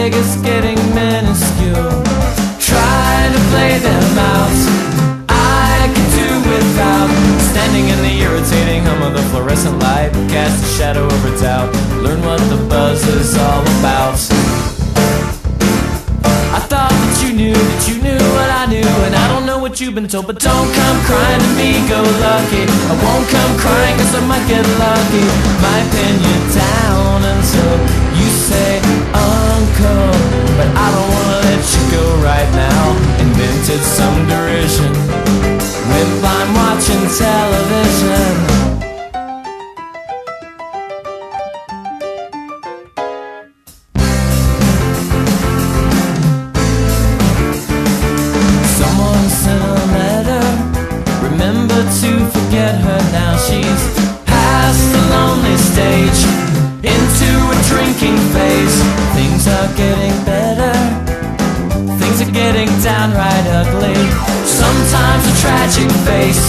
big is getting minuscule. Trying to play them out. I can do without. Standing in the irritating hum of the fluorescent light. Cast a shadow over doubt. Learn what the buzz is all about. I thought that you knew that you knew what I knew. And I don't know what you've been told But don't come crying to me, go lucky. I won't come crying cause I might get lucky. My opinion getting downright ugly. Sometimes a tragic face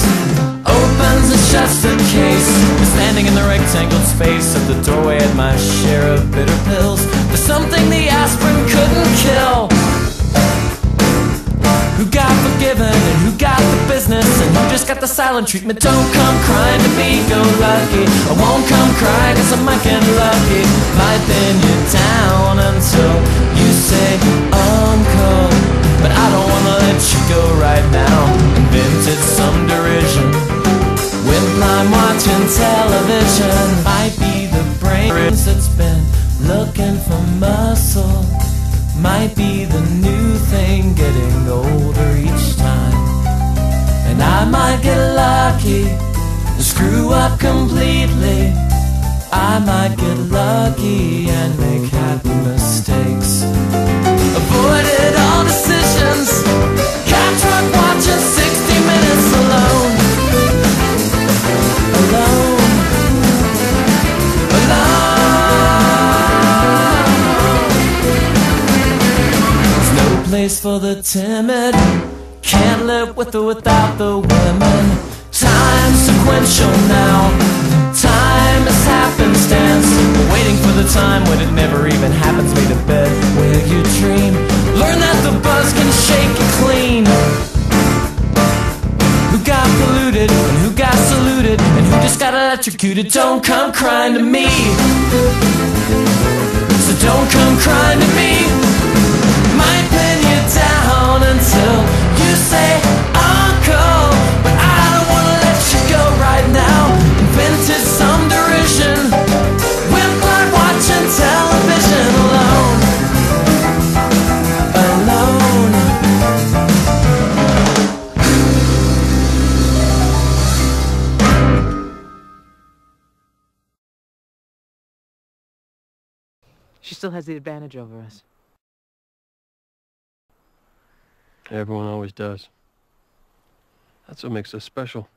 opens and shuts the case. Standing in the rectangled space of the doorway at my share of bitter pills. There's something the aspirin couldn't kill. Who got forgiven and who got the business and who just got the silent treatment? Don't come crying to me, go lucky. I won't come crying cause I might get lucky. Might pin you down until you say go right now. Invented some derision when I'm watching television. Might be the brains that's been looking for muscle. Might be the new thing getting older each time. And I might get lucky and screw up completely. I might get lucky and make happy place for the timid. Can't live with or without the women. Time sequential now. Time is happenstance. Waiting for the time when it never even happens. Made a bed where you dream. Learn that the buzz can shake you clean. Who got polluted and who got saluted and who just got electrocuted. Don't come crying to me. She still has the advantage over us. Everyone always does. That's what makes us special.